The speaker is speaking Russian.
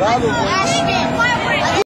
Да, ну,